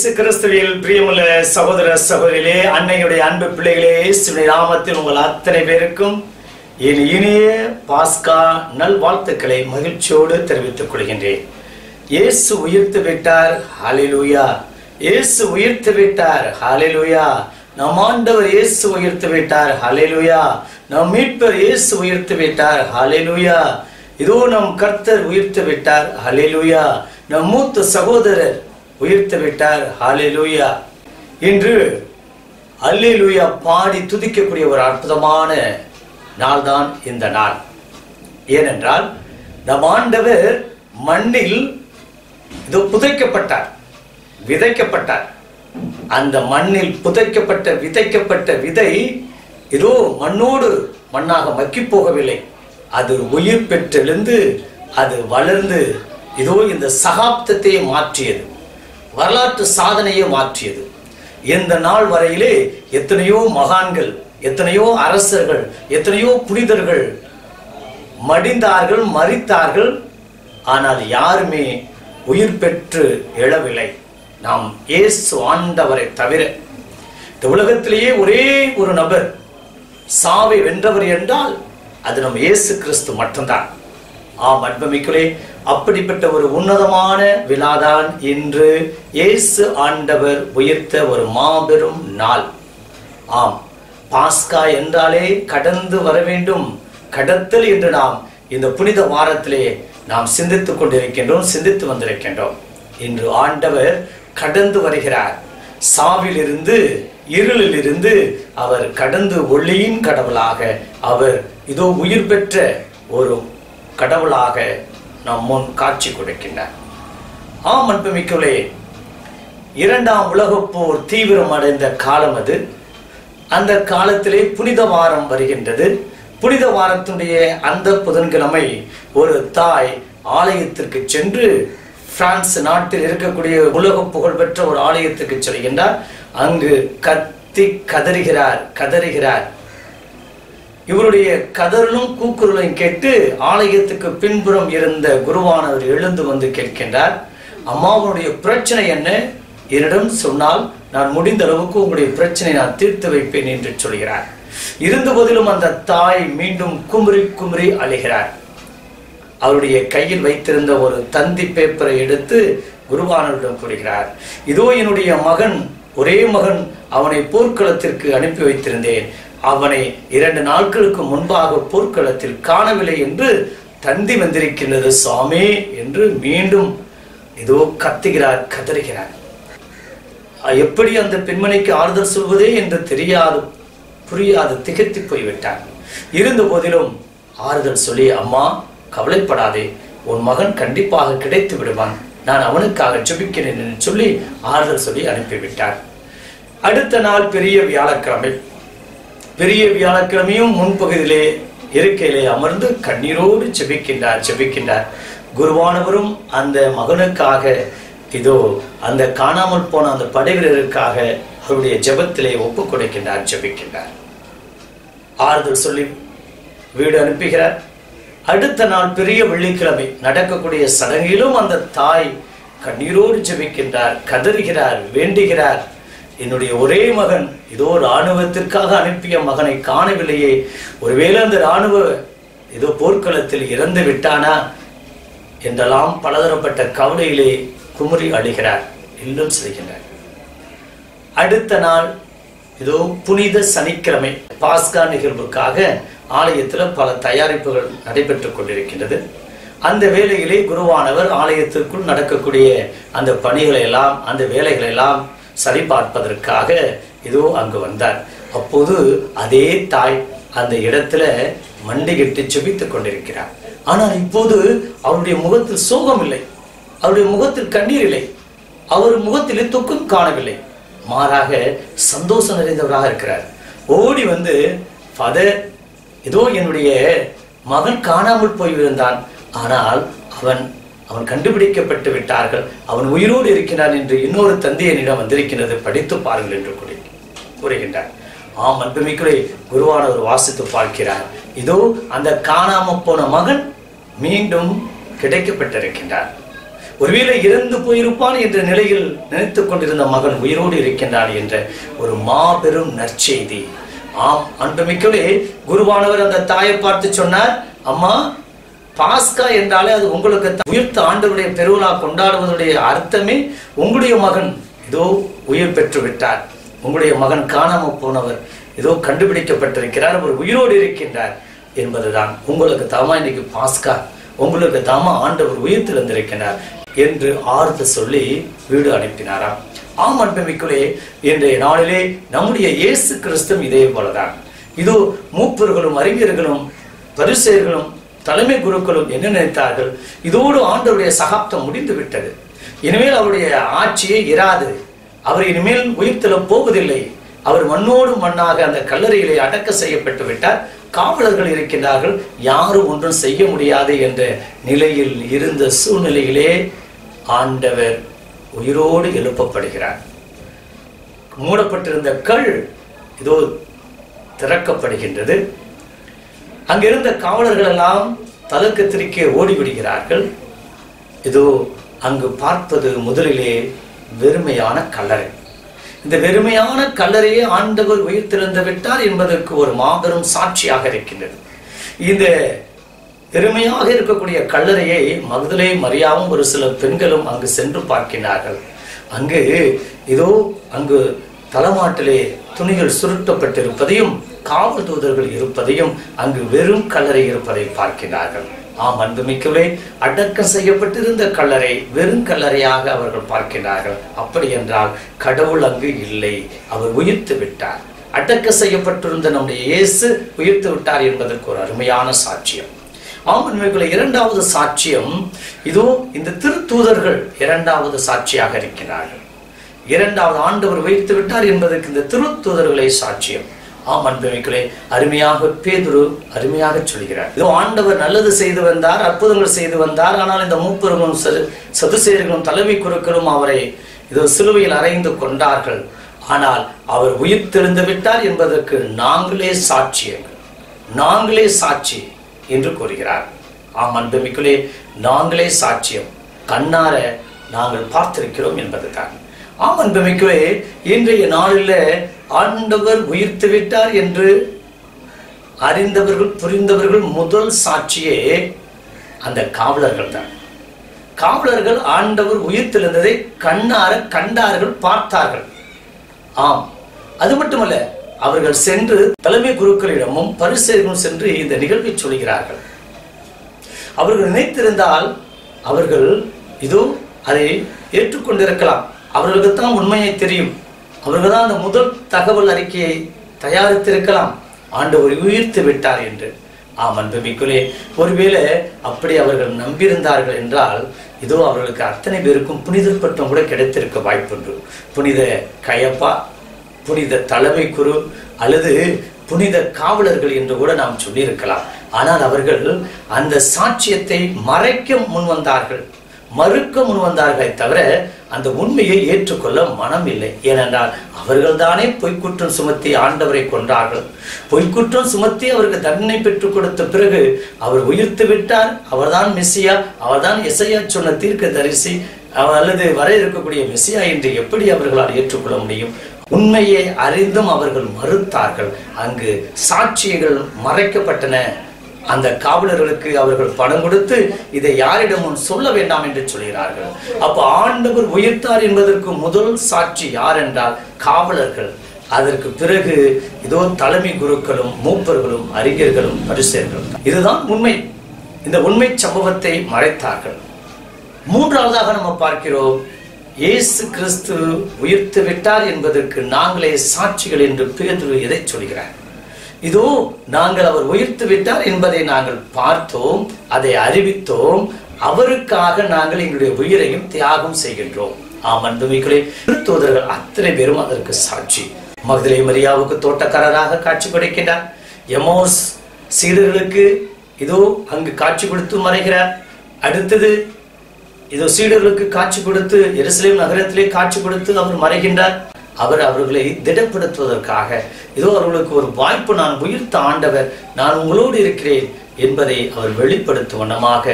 இயேசு கிறிஸ்துவில் பிரியமுள்ள சகோதர சகோதரிகளே அன்னையுடைய அன்பு பிள்ளைகளே இயேசுவின் நாமத்தில் உங்கள் அத்தனை பேருக்கும் என் இனிய பாஸ்கா நல்வாழ்த்துக்களை மகிழ்ச்சியோடு தெரிவித்துக் கொள்கின்றேன். இயேசு உயிர்த்து விட்டார் ஹாலிலூயா இயேசு உயிர்த்து விட்டார் ஹாலிலூயா நம் ஆண்டவர் இயேசு உயிர்த்து விட்டார் ஹாலிலூயா நம் மீட்பர் இயேசு உயிர்த்து விட்டார் ஹாலிலூயா இதோ நம் கர்த்தர் உயிர்த்து விட்டார் ஹalleluya. நம் மூத்த சகோதரர் உயிர்த்து விட்டார் ஹalleluya. இன்று அல்லேலூயா பாடி துதிக்கக்கூடிய ஒரு அற்புதமான நாள்தான் இந்த நாள். ஏனென்றால் நம் ஆண்டவர் மண்ணில் இது புதைக்கப்பட்டார் விதைக்கப்பட்டார். அந்த மண்ணில் புதைக்கப்பட்ட விதைக்கப்பட்ட விதை ஏதோ மண்ணோடு மண்ணாக மக்கி போகவில்லை. அது உயிர் பெற்றெழுந்து அது வளர்ந்து இதோ இந்த சகாப்தத்தையே மாற்றியது. வரலாற்று சாதனையை மாற்றியது. இந்த நாள் வரையிலே எத்தனையோ மகான்கள் எத்தனையோ அரசர்கள் எத்தனையோ புனிதர்கள் மடிந்தார்கள் மறித்தார்கள் ஆனால் யாருமே உயிர் பெற்று எழவில்லை. நாம் இயேசு ஆண்டவரை தவிர இந்த உலகத்திலேயே ஒரே ஒரு நபர். சாவை வென்றவர் என்றால் அது நம் இயேசு கிறிஸ்து மட்டும்தான். ஆம் அன்பமிக்குலே அப்படிப்பட்ட ஒரு உன்னதமான விழாதான் இன்று இயேசு ஆண்டவர் உயர்த்த ஒரு மாபெரும் நாள். ஆம் பாஸ்கா என்றாலே கடந்து வர வேண்டும் கடத்தல் என்று நாம் இந்த புனித வாரத்திலே நாம் சிந்தித்துக் கொண்டிருக்கின்றோம் சிந்தித்து வந்திருக்கின்றோம். இன்று ஆண்டவர் கடந்து வருகிறார். சாவிலிருந்து இருளிலிருந்து அவர் கடந்து ஒளியின் கடவுளாக அவர் இதோ உயிர் பெற்ற ஒரு கடவுளாக நம் முன் காட்சி கொடுக்கின்றார். ஆம் அன்புமிக்கலே இரண்டாம் உலகப் போர் தீவிரம் அடைந்த காலம் அது. அந்த காலத்திலே புனித வாரம் வருகின்றது. புனித வாரத்துடைய அந்த புதன்கிழமை ஒரு தாய் ஆலயத்திற்கு சென்று பிரான்ஸ் நாட்டில் இருக்கக்கூடிய உலக புகழ்பெற்ற ஒரு ஆலயத்துக்கு செல்கின்றார். அங்கு கத்தி கதறுகிறார் கதறுகிறார். இவருடைய கதறலும் கூக்குரலும் கேட்டு ஆலயத்துக்கு பின்புறம் இருந்த குருவானவர் எழுந்து வந்து கேட்கின்றார் அம்மாவுடைய பிரச்சனை என்ன? என்னிடம் சொன்னால் நான் முடிந்த அளவுக்கு உங்களுடைய பிரச்சனை நான் தீர்த்து வைப்பேன் என்று சொல்கிறார். இருந்த போதிலும் அந்த தாய் மீண்டும் குமுறி குமுறி அழுகிறார். அவருடைய கையில் வைத்திருந்த ஒரு தந்தி பேப்பரை எடுத்து குருவானவரிடம் கூறுகிறார் இதோ என்னுடைய மகன் ஒரே மகன் அவனை போர்க்களத்திற்கு அனுப்பி வைத்திருந்தேன். அவனை இரண்டு நாட்களுக்கு முன்பாக போர்க்களத்தில் காணவில்லை என்று தந்தி வந்திருக்கின்றது சுவாமி என்று மீண்டும் ஏதோ கத்துகிறார் கதறுகிறார். எப்படி அந்த பெண்மணிக்கு ஆறுதல் சொல்வதே என்று தெரியாது புரியாது திகைத்து போய்விட்டார் இருந்த போதிலும் ஆறுதல் சொல்லி அம்மா கவலைப்படாதே உன் மகன் கண்டிப்பாக கிடைத்து விடுவான். நான் அவனுக்காக ஜெபிக்கிறேன் என்று சொல்லி ஆறுதல் சொல்லி அனுப்பிவிட்டார். அடுத்த நாள் பெரிய வியாழக்கிழமை பெரிய வியாழக்கிழமையும் முன்பகுதியிலே இருக்கையிலே அமர்ந்து கண்ணீரோடு ஜெபிக்கின்றார் ஜெபிக்கின்றார். குருவானவரும் அந்த மகனுக்காக இதோ அந்த காணாமல் போன அந்த படைவீரருக்காக அவருடைய ஜெபத்திலே ஒப்பு கொடுக்கின்றார் ஜெபிக்கின்றார். ஆறுதல் சொல்லி வீடு அனுப்புகிறார். அடுத்த நாள் பெரிய வெள்ளிக்கிழமை நடக்கக்கூடிய சடங்கிலும் அந்த தாய் கண்ணீரோடு ஜெபிக்கின்றார் கதறுகிறார் வேண்டுகிறார். என்னுடைய ஒரே மகன் ஏதோ இராணுவத்திற்காக அனுப்பிய மகனை காணவில்லையே. ஒருவேளை அந்த இராணுவ ஏதோ போர்க்களத்தில் இறந்து விட்டானா? என்றெல்லாம் பலதரப்பட்ட கவலையிலே குமுறி அழுகிறார். இன்னும் செல்கின்றார் அடுத்த நாள் ஏதோ புனித சனிக்கிழமை பாஸ்கா நிகழ்வுக்காக ஆலயத்தில் பல தயாரிப்புகள் நடைபெற்றுக் கொண்டிருக்கின்றது. அந்த வேலையிலே குருவானவர் ஆலயத்திற்குள் நடக்கக்கூடிய அந்த பணிகளை எல்லாம் அந்த வேலைகளை எல்லாம் சரிபார்ப்பதற்காக இதோ அங்கு வந்தார். அப்போது அதே தாய் அந்த இடத்துல மண்டிகிட்டு செபித்துக் கொண்டிருக்கிறார். ஆனால் இப்போது அவருடைய முகத்தில் சோகம் இல்லை அவருடைய முகத்தில் கண்ணீர் இல்லை. அவர் முகத்திலே துக்கம் காணவில்லை. மாறாக சந்தோஷம் நிறைந்தவராக இருக்கிறார். ஓடி வந்து ஃபாதர் ஏதோ என்னுடைய மகன் காணாமல் போயிருந்தான். ஆனால் அவன் அவன் கண்டுபிடிக்கப்பட்டு விட்டார்கள். அவன் உயிரோடு இருக்கிறான் என்று இன்னொரு தந்தை என்னிடம் வந்திருக்கிறது. படித்து பாருங்கள் என்று கூறி கூறுகின்றார். ஆம் அன்புமிக்கலை குருவானவர் வாசித்து பார்க்கிறார். இதோ அந்த காணாம போன மகன் மீண்டும் கிடைக்கப்பட்டிருக்கின்றார். ஒருவேளை இறந்து போயிருப்பான் என்ற நிலையில் நினைத்துக் கொண்டிருந்த மகன் உயிரோடு இருக்கின்றான் என்ற ஒரு மாபெரும் நற்செய்தி. ஆம் அன்புமிக்கலே குருவானவர் அந்த தாயை பார்த்து சொன்னார் அம்மா பாஸ்கா என்றாலே அது உங்களுக்கு உயிர்த்த ஆண்டவருடைய பெருவிழா கொண்டாடுவதுடைய அர்த்தமே உங்களுடைய மகன். ஏதோ உயிர் பெற்று விட்டார். உங்களுடைய மகன் காணாம போனவர். ஏதோ கண்டுபிடிக்கப்பட்டிருக்கிறார். அவர் உயிரோடு இருக்கின்றார் என்பதுதான். உங்களுக்கு தாமா இன்னைக்கு பாஸ்கா. உங்களுக்கு தாமா ஆண்டவர் உயிர் திறந்திருக்கிறார் என்று ஆறுத சொல்லி வீடு அனுப்பினாராம். ஆம் அன்புமிக்குள்ளே இன்றைய நாளிலே நம்முடைய இயேசு கிறிஸ்தும் இதே போலதான். இதோ மூப்பர்களும் அறிஞர்களும் பரிசேயர்களும் தலைமை குருக்களும் என்ன நினைத்தார்கள்? இதோடு ஆண்டவருடைய சகாப்தம் முடிந்து விட்டது இனிமேல் அவருடைய ஆட்சியே இராது. அவர் இனிமேல் உயிர்த்தெழ போவதில்லை. அவர் மண்ணோடு மண்ணாக அந்த கல்லறையிலே அடக்க செய்யப்பட்டு விட்டார். காவலர்கள் இருக்கின்றார்கள். யாரும் ஒன்றும் செய்ய முடியாது என்ற நிலையில் இருந்த சூழ்நிலையிலே ஆண்டவர் உயிரோடு எழுப்பப்படுகிறார். மூடப்பட்டிருந்த கல் இதோ திறக்கப்படுகின்றது. அங்கிருந்த காவலர்கள் எல்லாம் தலக்கத்திற்கே திருக்கே ஓடிவிடுகிறார்கள். இதோ அங்கு பார்ப்பது முதலிலே வெறுமையான கல்லறை. இந்த வெறுமையான கல்லறையை ஆண்டவர் உயிர் திறந்து விட்டார் என்பதற்கு ஒரு மாபெரும் சாட்சியாக இருக்கின்றது. இந்த பெருமையாக இருக்கக்கூடிய கல்லறையை மகுதலே மரியாவும் ஒரு சில பெண்களும் அங்கு சென்று பார்க்கின்றார்கள் அங்கு இதோ அங்கு தலமாட்டிலே துணிகள் சுருட்டப்பட்டிருப்பதையும் காவல் தூதர்கள் இருப்பதையும் அங்கு வெறும் கல்லறை இருப்பதை பார்க்கிறார்கள். ஆம் அன்புமிக்கவே அடக்கம் செய்யப்பட்டிருந்த கல்லறை வெறும் கல்லறையாக அவர்கள் பார்க்கிறார்கள். அப்படி என்றால் கடவுள் அங்கு இல்லை. அவர் உயிர்த்து விட்டார். அடக்க செய்யப்பட்டிருந்த நம்முடைய இயேசு உயிர்த்து விட்டார் என்பதற்கு ஒரு அருமையான சாட்சியம். ஆமன்மைக்குள்ள இரண்டாவது சாட்சியம் இதோ இந்த திருத்தூதர்கள் இரண்டாவது சாட்சியாக இருக்கிறார்கள். இரண்டாவது ஆண்டவர் வைத்து விட்டார் என்பதற்கு இந்த திருத்தூதர்களை சாட்சியம். ஆம் அன்பமைக்குள்ளே அருமையாக பேதுரு அருமையாக சொல்கிறார். இதோ ஆண்டவர் நல்லது செய்து வந்தார் அற்புதங்கள் செய்து வந்தார் ஆனால் இந்த மூப்பர்களும் சது- தலைமை குருக்களும் அவரை இதோ சிலுவையில் அறைந்து கொண்டார்கள். ஆனால் அவர் உயிர் தெரிந்து விட்டார் என்பதற்கு நாங்களே சாட்சியங்கள் நாங்களே சாட்சி என்று கூறுகிறார். ஆம் அன்புமிக்குள்ளே நாங்களே சாட்சியம். கண்ணார நாங்கள் பார்த்திருக்கிறோம் என்பதுதான். ஆம் அன்புமிக்குள்ளே இன்றைய நாளில் ஆண்டவர் உயிர்த்து விட்டார் என்று அறிந்தவர்கள் புரிந்தவர்கள் முதல் சாட்சியே அந்த காவலர்கள் தான் காவலர்கள் ஆண்டவர் உயிர்த்திருந்ததை கண்ணார கண்டார்கள் பார்த்தார்கள். ஆம். அது மட்டுமல்ல அவர்கள் சென்று தலைமை குருக்களிடமும் பரிசேரும் சென்று இந்த நிகழ்வை சொல்கிறார்கள். அவர்கள் நினைத்திருந்தால் அவர்கள் இதோ அதை ஏற்றுக்கொண்டிருக்கலாம். அவர்களுக்கு தான் உண்மையை தெரியும். அவர்கள் தான் அந்த முதல் தகவல் அறிக்கையை தயாரித்திருக்கலாம். ஆண்டவர் உயிர்த்து விட்டார் என்று. ஆம் அன்புமிக்குலே ஒருவேளை அப்படி அவர்கள் நம்பியிருந்தார்கள் என்றால் இதோ அவர்களுக்கு அத்தனை பேருக்கும் புனிதர் பட்டம் கூட கிடைத்திருக்க வாய்ப்புண்டு. புனித கயப்பா புனித தலைமை குரு அல்லது புனித காவலர்கள் என்று கூட நாம் சொல்லியிருக்கலாம். ஆனால் அவர்கள் அந்த சாட்சியத்தை மறைக்க முன்வந்தார்கள். மறுக்க முன் வந்தார்களே தவிர அந்த உண்மையை ஏற்றுக்கொள்ள மனம் இல்லை. ஏனென்றால் அவர்கள்தானே பொய்க்குற்றம் சுமத்தி ஆண்டவரை கொண்டார்கள் பொய்க்குற்றம் சுமத்தி அவருக்கு தண்டனை பெற்றுக் கொடுத்த பிறகு அவர் உயிர்த்து விட்டார். அவர்தான் மெஸ்ஸியா அவர்தான் இசையா சொன்ன தீர்க்க தரிசி அல்லது வர இருக்கக்கூடிய மெஸ்ஸியா என்று எப்படி அவர்களால் ஏற்றுக்கொள்ள முடியும்? உண்மையை அறிந்தும் அவர்கள் மறுத்தார்கள். அங்கு சாட்சியங்கள் மறைக்கப்பட்டன. அந்த காவலர்களுக்கு அவர்கள் பணம் கொடுத்து இதை யாரிடமும் சொல்ல வேண்டாம் என்று சொல்கிறார்கள். அப்போ ஆண்டவர் உயிர்த்தார் என்பதற்கு முதல் சாட்சி யார் என்றால் காவலர்கள். அதற்கு பிறகு இதோ தலைமை குருக்களும் மூப்பர்களும் அறிஞர்களும் பரிசேர்களும் இதுதான் உண்மை. இந்த உண்மை சம்பவத்தை மறைத்தார்கள். மூன்றாவதாக நம்ம பார்க்கிறோம் இயேசு கிறிஸ்து உயிர்த்து விட்டார் என்பதற்கு நாங்களே சாட்சிகள் என்று பேதுரு எதை சொல்கிறார்? இதோ நாங்கள் அவர் உயிர்த்து விட்டார் என்பதை நாங்கள் பார்த்தோம் அதை அறிவித்தோம். அவருக்காக நாங்கள் எங்களுடைய உயிரையும் தியாகம் செய்கின்றோம். ஆம் அன்புமிகளே திருத்தூதர்கள் அத்தனை பேரும் அதற்கு சாட்சி. மகதிலே மரியாவுக்கு தோட்டக்காரராக காட்சி கொடுக்கின்றார். எமோஸ் சீடர்களுக்கு இதோ அங்கு காட்சி கொடுத்து மறைகிறார். அடுத்தது இதோ சீடர்களுக்கு காட்சி கொடுத்து எருசலேம் நகரத்திலே காட்சி கொடுத்து அவர் மறைகின்றார். அவர் அவர்களை திடப்படுத்துவதற்காக. இதோ அவர்களுக்கு ஒரு வாய்ப்பு நான் உயிர்த்த ஆண்டவர் நான் உங்களோடு இருக்கிறேன் என்பதை அவர் வெளிப்படுத்தும் வண்ணமாக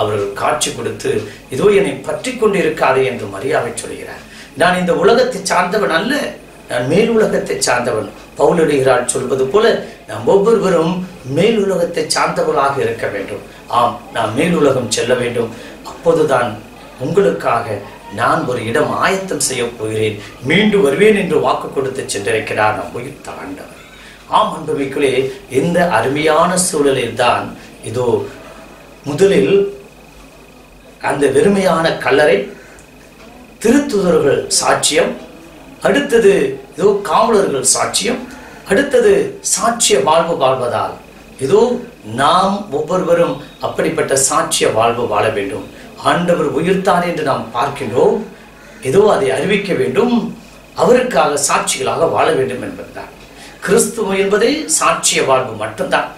அவர்கள் காட்சி கொடுத்து இதோ என்னை பற்றி கொண்டிருக்காதே என்று மரியாதை சொல்கிறார். நான் இந்த உலகத்தை சார்ந்தவன் அல்ல நான் மேல் உலகத்தை சார்ந்தவன். பவுலடிகிறாள் சொல்வது போல நாம் ஒவ்வொருவரும் மேல் உலகத்தை சார்ந்தவர்களாக இருக்க வேண்டும். ஆம் நாம் மேல் உலகம் செல்ல வேண்டும். அப்போதுதான் உங்களுக்காக நான் ஒரு இடம் ஆயத்தம் செய்ய போகிறேன். மீண்டும் வருவேன் என்று வாக்கு கொடுத்து சென்றிருக்கிறார் நம் உயிர் ஆம் அன்புமிக்குள்ளே இந்த அருமையான சூழலில் தான் இதோ முதலில் அந்த வெறுமையான கல்லறை திருத்துதர்கள் சாட்சியம் அடுத்தது இதோ காவலர்கள் சாட்சியம் அடுத்தது சாட்சிய வாழ்வு வாழ்வதால். இதோ நாம் ஒவ்வொருவரும் அப்படிப்பட்ட சாட்சிய வாழ்வு வாழ வேண்டும். ஆண்டவர் உயிர்த்தார் என்று நாம் பார்க்கின்றோம். ஏதோ அதை அறிவிக்க வேண்டும். அவருக்காக சாட்சிகளாக வாழ வேண்டும் என்பதுதான். கிறிஸ்துவ என்பதே சாட்சிய வாழ்வு மட்டும்தான்.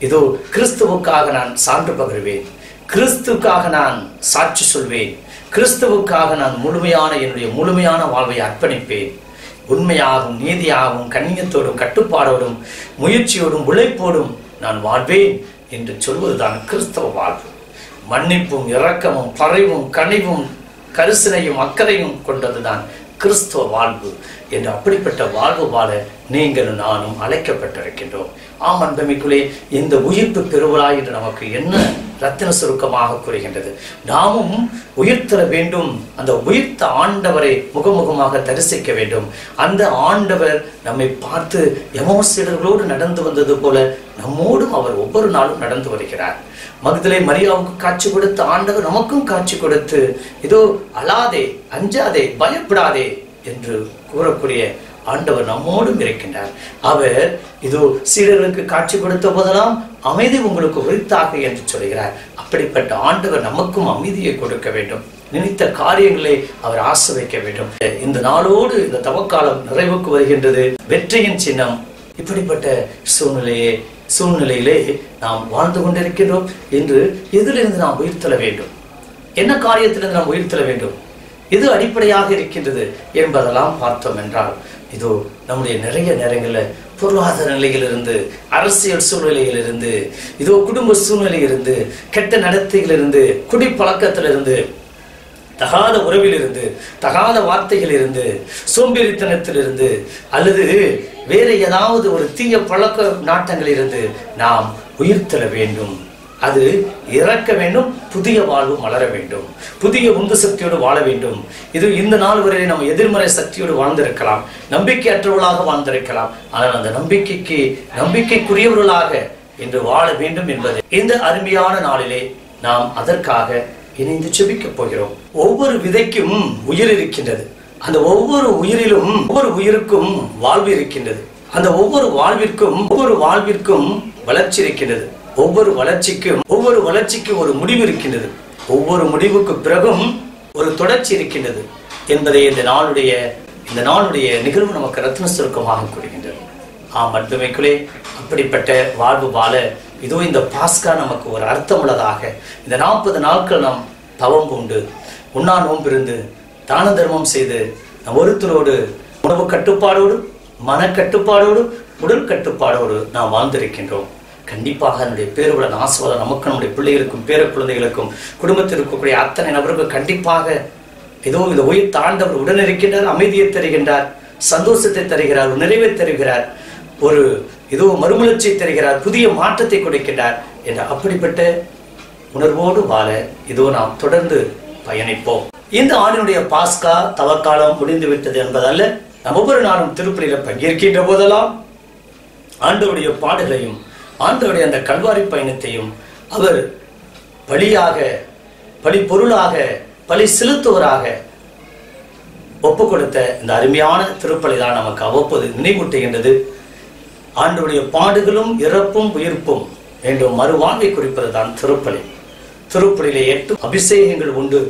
இதோ கிறிஸ்துவுக்காக நான் சான்று பகிர்வேன். கிறிஸ்துக்காக நான் சாட்சி சொல்வேன். கிறிஸ்துவுக்காக நான் முழுமையான என்னுடைய முழுமையான வாழ்வை அர்ப்பணிப்பேன். உண்மையாகவும் நீதியாகவும் கண்ணியத்தோடும் கட்டுப்பாடோடும் முயற்சியோடும் உழைப்போடும் நான் வாழ்வேன் என்று சொல்வதுதான் கிறிஸ்தவ வாழ்வு. மன்னிப்பும் இரக்கமும் பறைவும் கனிவும் கரிசனையும் அக்கறையும் கொண்டதுதான் கிறிஸ்துவ வாழ்வு. என்று அப்படிப்பட்ட வாழ்வு வாழ நீங்கள் நானும் அழைக்கப்பட்டிருக்கின்றோம். ஆம் அன்பமிக்குள்ளே இந்த உயிர்ப்பு பெறுவலா என்று நமக்கு என்ன ரத்தின சுருக்கமாக கூறுகின்றது? நாமும் உயிர்த்தர வேண்டும். அந்த உயிர்த்த ஆண்டவரை முகமுகமாக தரிசிக்க வேண்டும். அந்த ஆண்டவர் நம்மை பார்த்து எமோசிடர்களோடு நடந்து வந்தது போல நம்மோடும் அவர் ஒவ்வொரு நாளும் நடந்து வருகிறார். மகதிலே மரியாவுக்கு காட்சி கொடுத்து ஆண்டவர் நமக்கும் காட்சி கொடுத்து இதோ அழாதே அஞ்சாதே பயப்படாதே என்று கூறக்கூடிய ஆண்டவர் நம்மோடும் இருக்கின்றார். அவர் இதோ சீடர்களுக்கு காட்சி கொடுத்த போதெல்லாம் அமைதி உங்களுக்கு உரித்தாக என்று சொல்கிறார். அப்படிப்பட்ட ஆண்டவர் நமக்கும் அமைதியை கொடுக்க வேண்டும். நினைத்த காரியங்களை அவர் ஆசிரிக்க வேண்டும். இந்த நாளோடு இந்த தவக்காலம் நிறைவுக்கு வருகின்றது. வெற்றியின் சின்னம். இப்படிப்பட்ட சூழ்நிலையே சூழ்நிலையிலே நாம் வாழ்ந்து கொண்டிருக்கின்றோம் என்று எதிலிருந்து நாம் உயிர்த்தல வேண்டும்? என்ன காரியத்திலிருந்து நாம் உயிர்த்தல வேண்டும்? இது அடிப்படையாக இருக்கின்றது என்பதெல்லாம் பார்த்தோம் என்றால் இதோ நம்முடைய நிறைய நேரங்களில் பொருளாதார நிலையிலிருந்து அரசியல் சூழ்நிலையிலிருந்து இதோ குடும்ப சூழ்நிலையிலிருந்து கெட்ட நடத்தையிலிருந்து குடிப்பழக்கத்திலிருந்து தகாத உறவிலிருந்து தகாத வார்த்தைகளிலிருந்து சோம்பேறித்தனத்திலிருந்து அல்லது வேற ஏதாவது ஒரு தீய பழக்க நாட்டங்களிலிருந்து நாம் உயிர்த்தெழ வேண்டும். அது இறக்க வேண்டும் புதிய வாழ்வு மலர வேண்டும். புதிய உந்து சக்தியோடு வாழ வேண்டும். இது இந்த நாள் வரை நம்ம எதிர்மறை சக்தியோடு வாழ்ந்திருக்கலாம். நம்பிக்கையற்றவர்களாக வாழ்ந்திருக்கலாம். ஆனால் அந்த நம்பிக்கைக்கு நம்பிக்கைக்குரியவர்களாக இன்று வாழ வேண்டும் என்பது இந்த அருமையான நாளிலே நாம் அதற்காக இணைந்து செபிக்கப் போகிறோம். ஒவ்வொரு விதைக்கும் உயிர் இருக்கின்றது. அந்த ஒவ்வொரு உயிரிலும் ஒவ்வொரு உயிருக்கும் வாழ்வு இருக்கின்றது. அந்த ஒவ்வொரு வாழ்விற்கும் ஒவ்வொரு வாழ்விற்கும் வளர்ச்சி இருக்கின்றது. ஒவ்வொரு வளர்ச்சிக்கும் ஒவ்வொரு வளர்ச்சிக்கும் ஒரு முடிவு இருக்கின்றது. ஒவ்வொரு முடிவுக்கு பிறகும் ஒரு தொடர்ச்சி இருக்கின்றது என்பதை இந்த நாளுடைய இந்த நாளுடைய நிகழ்வு நமக்கு ரத்ன சுருக்கமாக கூறுகின்றது. ஆம் அன்புமைக்குள்ளே அப்படிப்பட்ட வாழ்வு வாழ இதோ இந்த பாஸ்கா நமக்கு ஒரு அர்த்தமுள்ளதாக இந்த நாற்பது நாட்கள் நாம் தவம் உண்டு. உண்ணா நோம்பிருந்து தான தர்மம் செய்து நம் ஒருத்தரோடு உணவு கட்டுப்பாடோடு மன கட்டுப்பாடோடு உடல் கட்டுப்பாடோடு நாம் வாழ்ந்திருக்கின்றோம். கண்டிப்பாக என்னுடைய பேருடன் ஆசுவாதம் நமக்கு நம்முடைய பிள்ளைகளுக்கும் பேர குழந்தைகளுக்கும் குடும்பத்தில் இருக்கக்கூடிய அத்தனை நபர்கள் கண்டிப்பாக ஏதோ இந்த உயிர் தாண்டவர் உடன் இருக்கின்றார் அமைதியை தருகின்றார் சந்தோஷத்தை தருகிறார் ஒரு நிறைவை தருகிறார் ஒரு ஏதோ மறுமலர்ச்சியை தருகிறார் புதிய மாற்றத்தை கொடுக்கின்றார் என்ற அப்படிப்பட்ட உணர்வோடு வாழ இதோ நாம் தொடர்ந்து பயணிப்போம். இந்த ஆண்டினுடைய பாஸ்கா தவக்காலம் முடிந்து விட்டது என்பதல்ல ஒவ்வொரு நாளும் திருப்பலியில பங்கேற்கின்ற போதெல்லாம் ஆண்டவருடைய பாடுகளையும் ஆண்டவருடைய அந்த கல்வாரி பயணத்தையும் அவர் பலியாக பலி பொருளாக பலி செலுத்துவராக ஒப்பு கொடுத்த இந்த அருமையான திருப்பலி தான் நமக்கு அவ்வப்போது நினைவூட்டுகின்றது. ஆண்டுடைய பாடுகளும் இறப்பும் உயிர்ப்பும் வேண்டும் மறுவாழ்வை குறிப்பது தான் திருப்பலி. திருப்பலியிலே எட்டு அபிஷேகங்கள் உண்டு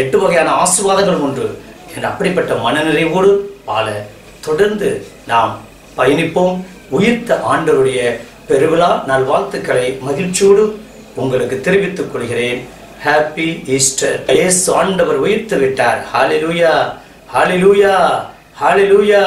எட்டு வகையான ஆசீர்வாதங்கள் உண்டு என்ற அப்படிப்பட்ட மனநிறைவோடு வாழ தொடர்ந்து நாம் பயணிப்போம். உயிர்த்த ஆண்டவருடைய பெருவிழா நல்வாழ்த்துக்களை மகிழ்ச்சியோடு உங்களுக்கு தெரிவித்துக் கொள்கிறேன். ஹாப்பி ஈஸ்டர் இயேசு ஆண்டவர் உயிர்த்து விட்டார். Hallelujah hallelujah hallelujah